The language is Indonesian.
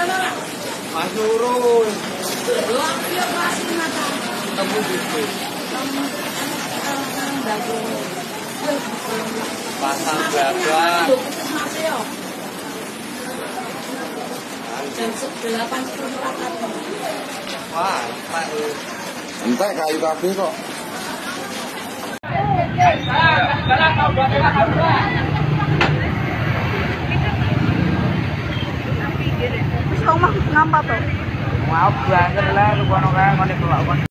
Mas Nurul. Lah, pasti mata. Temu gitu. Pasang berapa? Jam 8 sepuluh Wah, Pak. Entek kayu kabeh kok. Mah ngapa tuh? Maaf banget lah, lu kono kae ngene kok